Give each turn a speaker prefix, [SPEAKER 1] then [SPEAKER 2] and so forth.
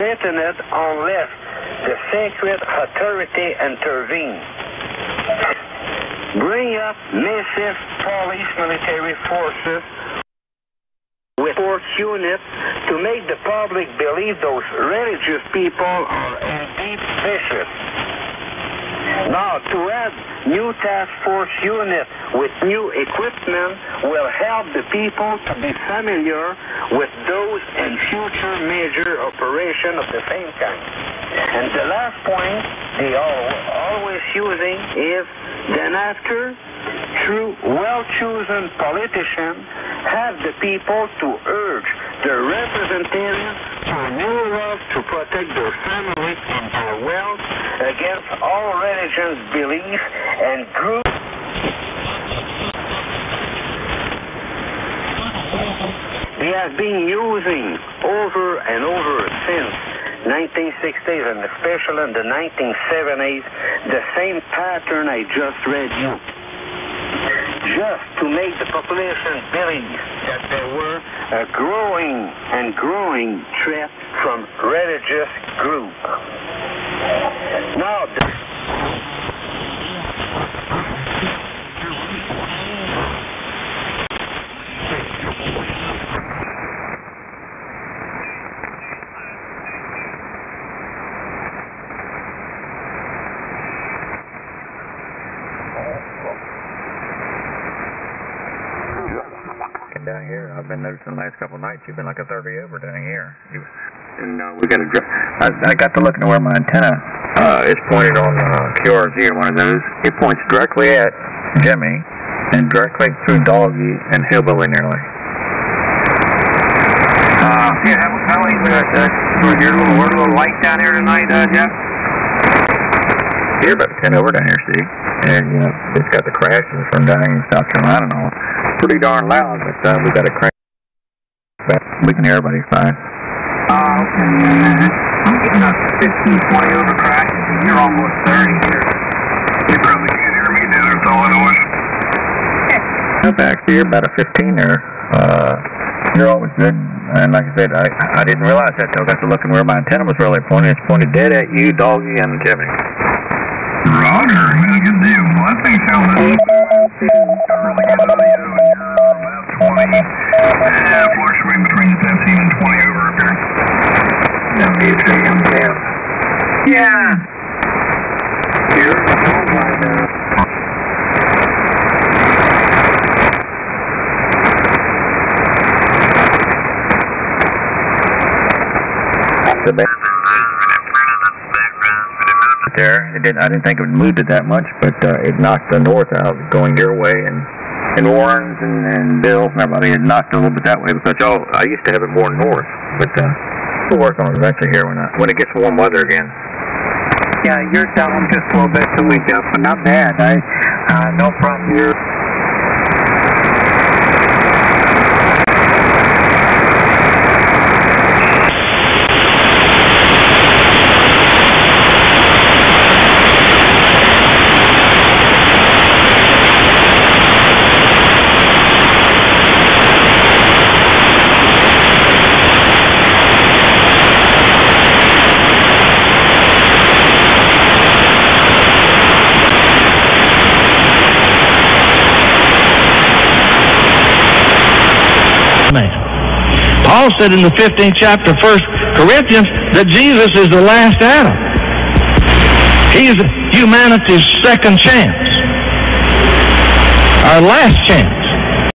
[SPEAKER 1] it unless the sacred authority intervene. Bring up massive police military forces with force units to make the public believe those religious people are indeed vicious. Now, to add new task force unit with new equipment will help the people to be familiar with those and future major operations of the same kind. And the last point they are always using is then after, through well-chosen politicians, have the people to urge their representatives to new laws to protect their families and their wealth against religions, beliefs, and groups. They have been using over and over since 1960s and especially in the 1970s the same pattern I just read you. Just to make the population believe that there were a growing and growing threat from religious group. Now, the
[SPEAKER 2] down here. I've been noticing the last couple of nights you've been like a 30 over down here. You, and uh, we got dr- I, I got to looking to where my antenna uh, is pointed on uh, QRZ or one of those. It points directly at Jimmy and directly through Doggy and Hillbilly nearly. Uh, yeah, how, how late we got uh, a little, a little light down here tonight, uh, Jeff? Here about 10 over down here, Steve. And, you know, it's got the crashes from down in South Carolina and all. Pretty darn loud, but uh, we've got a crash. But we can hear everybody fine.
[SPEAKER 3] Uh, okay. I'm getting up to 15, 20 over crashes, and you're almost 30 here. You probably can't hear me down there, Illinois.
[SPEAKER 2] Up actually, you're about a 15 there. Uh, you're always good. And like I said, I I didn't realize that till I got to looking where my antenna was really pointing. It's pointed dead at you, Doggy, and Jimmy.
[SPEAKER 3] Roger, man, good deal. Well, that thing sounds like got really good audio, and you're 20, yeah, fluctuating between 15 and 20 over up here. Yeah.
[SPEAKER 2] Here, right now. The ba- there, it didn't. I didn't think it would moved it that much, but uh, it knocked the north out, going your way, and and Warren's and, and Bill's and everybody had knocked a little bit that way because oh, I used to have it more north, but uh, we'll work on it eventually here when I, when it gets warm weather again.
[SPEAKER 3] Yeah, you're down just a little bit to wake up, but not bad. I, uh, no problem here.
[SPEAKER 4] man. Paul said in the 15th chapter, 1 Corinthians, that Jesus is the last Adam. He is humanity's second chance. Our last chance.